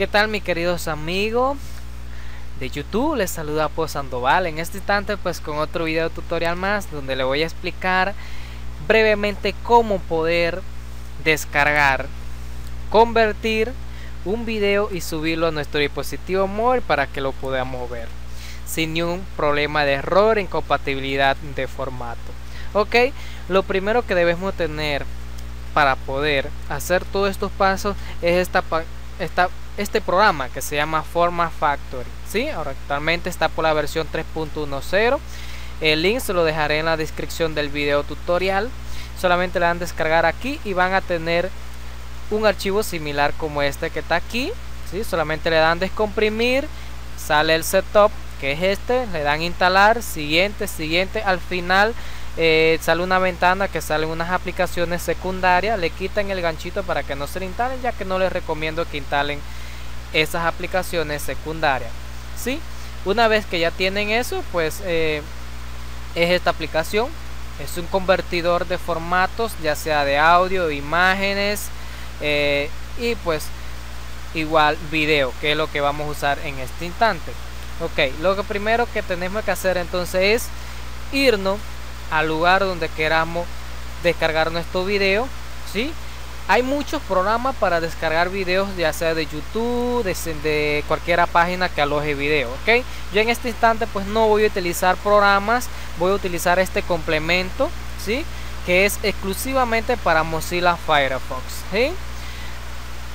¿Qué tal mis queridos amigos de YouTube? Les saluda Po Sandoval en este instante pues con otro video tutorial más donde le voy a explicar brevemente cómo poder descargar, convertir un video y subirlo a nuestro dispositivo móvil para que lo podamos ver sin ningún problema de error, incompatibilidad de formato. Ok, lo primero que debemos tener para poder hacer todos estos pasos es esta, esta este programa que se llama Forma Factory. ¿sí? Ahora actualmente está por la versión 3.10. El link se lo dejaré en la descripción del video tutorial. Solamente le dan descargar aquí y van a tener un archivo similar como este que está aquí. ¿sí? Solamente le dan descomprimir, sale el setup que es este, le dan instalar, siguiente, siguiente, al final eh, sale una ventana que salen unas aplicaciones secundarias, le quitan el ganchito para que no se le instalen, ya que no les recomiendo que instalen esas aplicaciones secundarias. ¿sí? Una vez que ya tienen eso, pues eh, es esta aplicación. Es un convertidor de formatos, ya sea de audio, imágenes eh, y pues igual video, que es lo que vamos a usar en este instante. Ok, lo que primero que tenemos que hacer entonces es irnos al lugar donde queramos descargar nuestro video, ¿sí? Hay muchos programas para descargar videos, ya sea de YouTube, de, cualquier página que aloje video, ¿ok? Yo en este instante pues no voy a utilizar programas, voy a utilizar este complemento, ¿sí? Que es exclusivamente para Mozilla Firefox, ¿sí?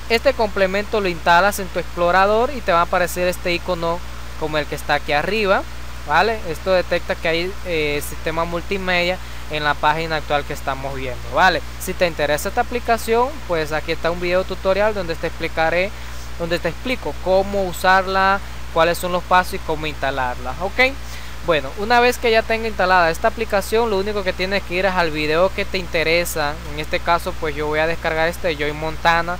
Este complemento lo instalas en tu explorador y te va a aparecer este icono como el que está aquí arriba, ¿vale? Esto detecta que hay eh, sistema multimedia en la página actual que estamos viendo vale si te interesa esta aplicación pues aquí está un video tutorial donde te explicaré donde te explico cómo usarla cuáles son los pasos y cómo instalarla ok bueno una vez que ya tenga instalada esta aplicación lo único que tienes que ir es al video que te interesa. En este caso pues yo voy a descargar este Joy Montana.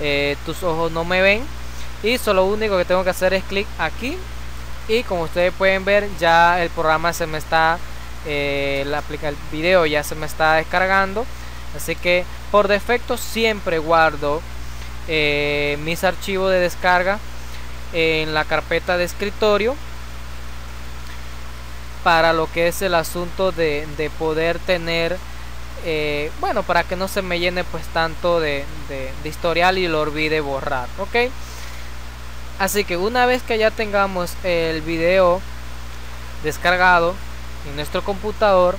Eh, tus ojos no me ven. Y solo lo único que tengo que hacer es clic aquí y como ustedes pueden ver ya el programa se me está eh, la el video ya se me está descargando. Así que por defecto siempre guardo eh, mis archivos de descarga en la carpeta de escritorio para lo que es el asunto de, poder tener eh, bueno para que no se me llene pues tanto de, de, historial y lo olvide borrar ok así que una vez que ya tengamos el video descargado en nuestro computador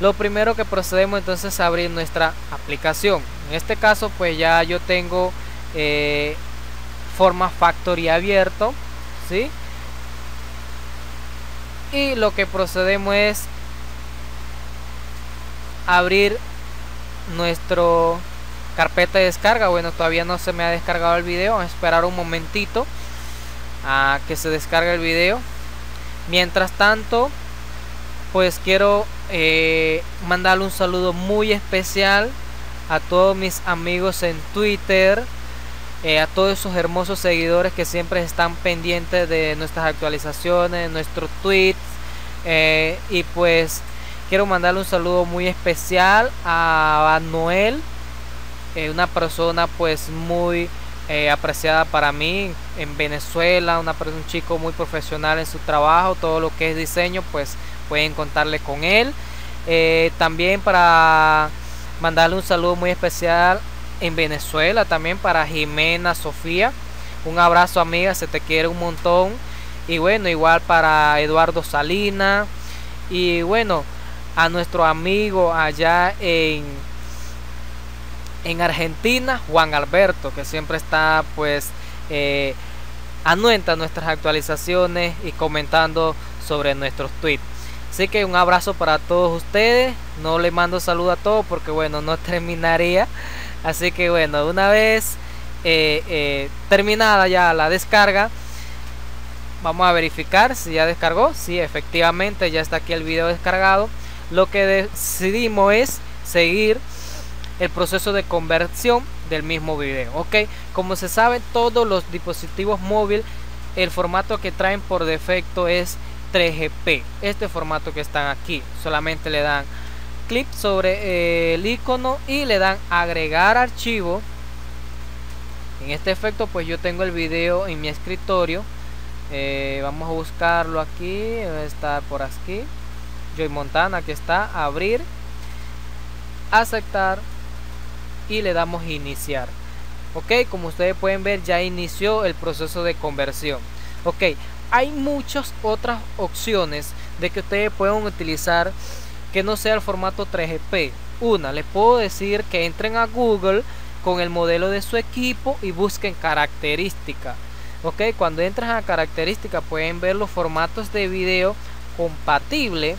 lo primero que procedemos entonces a abrir nuestra aplicación en este caso pues ya yo tengo eh, forma factory abierto ¿sí? y lo que procedemos es abrir nuestro carpeta de descarga. Bueno todavía no se me ha descargado el video. A esperar un momentito a que se descargue el video. Mientras tanto, pues quiero eh, mandarle un saludo muy especial a todos mis amigos en Twitter, eh, a todos esos hermosos seguidores que siempre están pendientes de nuestras actualizaciones, nuestros tweets. Eh, y pues quiero mandarle un saludo muy especial a, Noel, una persona pues muy eh, apreciada para mí en Venezuela, una, un chico muy profesional en su trabajo, todo lo que es diseño, pues pueden contarle con él. Eh, también para mandarle un saludo muy especial en Venezuela, también para Jimena Sofía. Un abrazo amiga, se te quiere un montón. Y bueno, igual para Eduardo Salina. Y bueno, a nuestro amigo allá en en Argentina, Juan Alberto, que siempre está pues eh, anuenta nuestras actualizaciones y comentando sobre nuestros tweets. Así que un abrazo para todos ustedes. No le mando saludo a todos porque bueno, no terminaría. Así que bueno, una vez eh, eh, terminada ya la descarga, vamos a verificar si ya descargó. Si efectivamente ya está aquí el video descargado. Lo que decidimos es seguir el proceso de conversión del mismo video ok como se sabe todos los dispositivos móviles el formato que traen por defecto es 3GP este formato que están aquí. Solamente le dan clic sobre eh, el icono y le dan agregar archivo. En este efecto pues yo tengo el video en mi escritorio. Eh, vamos a buscarlo aquí está por aquí. Joy Montana aquí está abrir aceptar y le damos iniciar. Ok como ustedes pueden ver ya inició el proceso de conversión. Ok hay muchas otras opciones de que ustedes puedan utilizar que no sea el formato 3GP una les puedo decir que entren a Google con el modelo de su equipo y busquen características ok cuando entran a características pueden ver los formatos de video compatible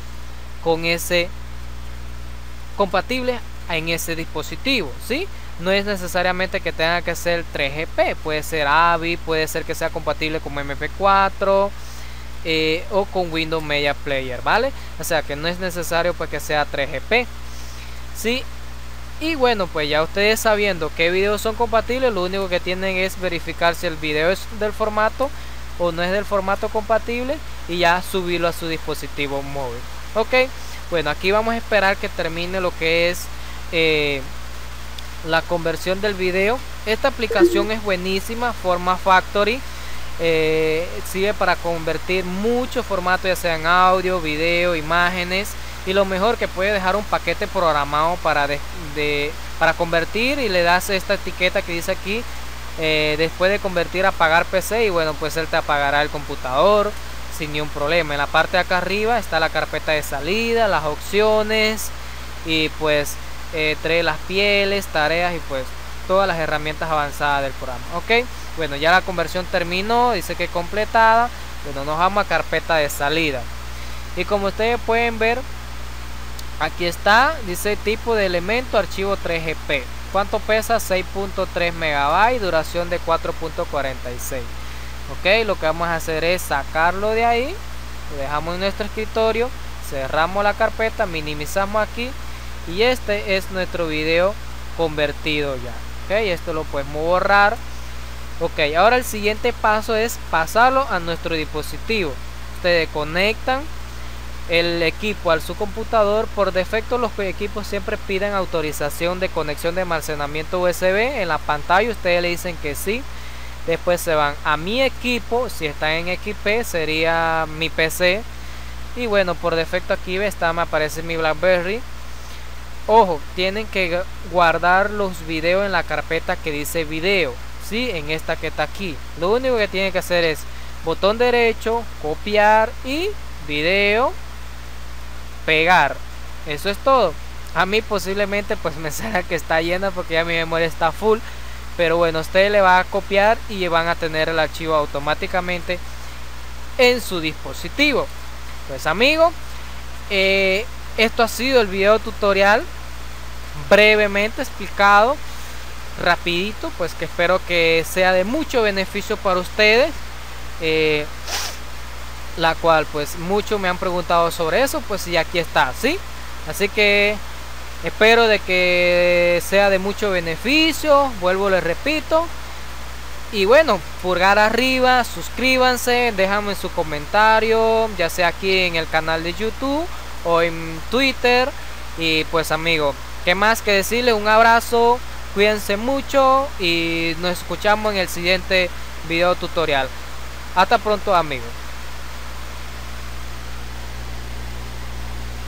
con ese compatible en ese dispositivo ¿sí? no es necesariamente que tenga que ser 3GP puede ser AVI puede ser que sea compatible con MP4 eh, o con Windows Media Player vale o sea que no es necesario pues que sea 3GP ¿sí? Y bueno, pues ya ustedes sabiendo qué videos son compatibles, lo único que tienen es verificar si el video es del formato o no es del formato compatible y ya subirlo a su dispositivo móvil. Ok, bueno, aquí vamos a esperar que termine lo que es eh, la conversión del video. Esta aplicación es buenísima, Forma Factory. Eh, sirve para convertir muchos formatos, ya sean audio, video, imágenes y lo mejor que puede dejar un paquete programado para, de, para convertir y le das esta etiqueta que dice aquí eh, después de convertir a pagar PC y bueno pues él te apagará el computador sin ningún problema en la parte de acá arriba está la carpeta de salida las opciones y pues eh, trae las pieles tareas y pues todas las herramientas avanzadas del programa ok bueno ya la conversión terminó dice que completada bueno nos vamos a carpeta de salida y como ustedes pueden ver Aquí está, dice tipo de elemento, archivo 3GP. ¿Cuánto pesa? 6.3 megabytes, duración de 4.46. Ok, lo que vamos a hacer es sacarlo de ahí, lo dejamos en nuestro escritorio, cerramos la carpeta, minimizamos aquí y este es nuestro video convertido ya. Ok, esto lo podemos borrar. Ok, ahora el siguiente paso es pasarlo a nuestro dispositivo. Ustedes conectan el equipo al su computador, por defecto los equipos siempre piden autorización de conexión de almacenamiento USB. En la pantalla ustedes le dicen que sí. Después se van a mi equipo, si está en XP sería mi PC. Y bueno, por defecto aquí está, me aparece mi BlackBerry. Ojo, tienen que guardar los videos en la carpeta que dice video. Sí, en esta que está aquí. Lo único que tienen que hacer es botón derecho, copiar y video pegar. Eso es todo. A mí posiblemente pues me será que está llena porque ya mi memoria está full. Pero bueno, usted le va a copiar y van a tener el archivo automáticamente en su dispositivo. Pues amigo, eh, esto ha sido el video tutorial brevemente explicado, rapidito, pues que espero que sea de mucho beneficio para ustedes. Eh, la cual pues muchos me han preguntado sobre eso, pues y aquí está, ¿sí? Así que espero de que sea de mucho beneficio, vuelvo les repito. Y bueno, pulgar arriba, suscríbanse, déjame su comentario, ya sea aquí en el canal de YouTube o en Twitter. Y pues amigo, ¿qué más que decirle? Un abrazo, cuídense mucho y nos escuchamos en el siguiente video tutorial. Hasta pronto amigos.